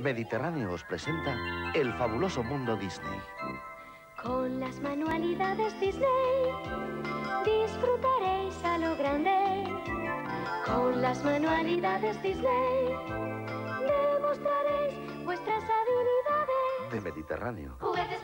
Mediterráneo os presenta El fabuloso mundo Disney. Con las manualidades Disney disfrutaréis a lo grande. Con las manualidades Disney demostraréis vuestras habilidades. De Mediterráneo. Juguetes